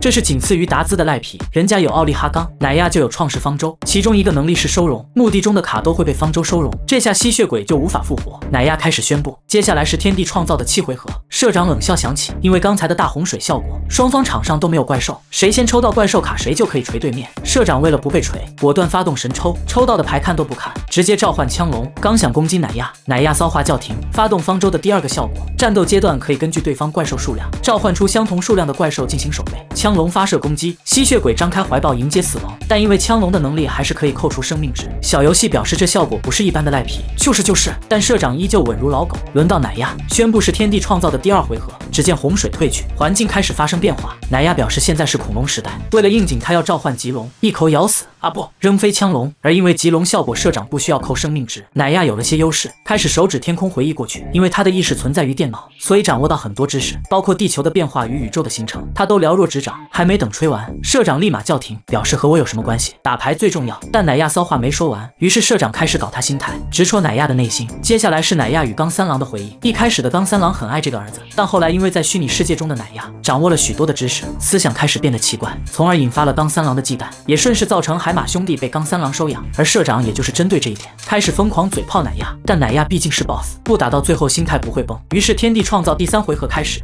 这是仅次于达兹的赖皮，人家有奥利哈刚，奶亚就有创世方舟，其中一个能力是收容，墓地中的卡都会被方舟收容，这下吸血鬼就无法复活。奶亚开始宣布，接下来是天地创造的七回合。社长冷笑响起，因为刚才的大洪水效果，双方场上都没有怪兽，谁先抽到怪兽卡，谁就可以锤对面。社长为了不被锤，果断发动神抽，抽到的牌看都不看，直接召唤枪龙，刚想攻击奶亚，奶亚骚话叫停，发动方舟的第二个效果，战斗阶段可以根据对方怪兽数量，召唤出相同数量的怪兽进行守备。枪龙发射攻击，吸血鬼张开怀抱迎接死亡，但因为枪龙的能力还是可以扣除生命值。小游戏表示这效果不是一般的赖皮，就是就是，但社长依旧稳如老狗。轮到奶亚，宣布是天地创造的第二回合。只见洪水退去，环境开始发生变化。奶亚表示现在是恐龙时代，为了应景，他要召唤棘龙，一口咬死啊不，扔飞枪龙。而因为棘龙效果，社长不需要扣生命值，乃亚有了些优势，开始手指天空回忆过去。因为他的意识存在于电脑，所以掌握到很多知识，包括地球的变化与宇宙的形成，他都了若指掌。还没等吹完，社长立马叫停，表示和我有什么关系？打牌最重要。但乃亚骚话没说完，于是社长开始搞他心态，直戳乃亚的内心。接下来是乃亚与钢三郎的回忆。一开始的钢三郎很爱这个儿子，但后来因为在虚拟世界中的乃亚掌握了许多的知识，思想开始变得奇怪，从而引发了冈三郎的忌惮，也顺势造成海海马兄弟被冈三郎收养。而社长也就是针对这一点，开始疯狂嘴炮奶亚。但奶亚毕竟是 boss，不打到最后心态不会崩。于是天地创造第三回合开始。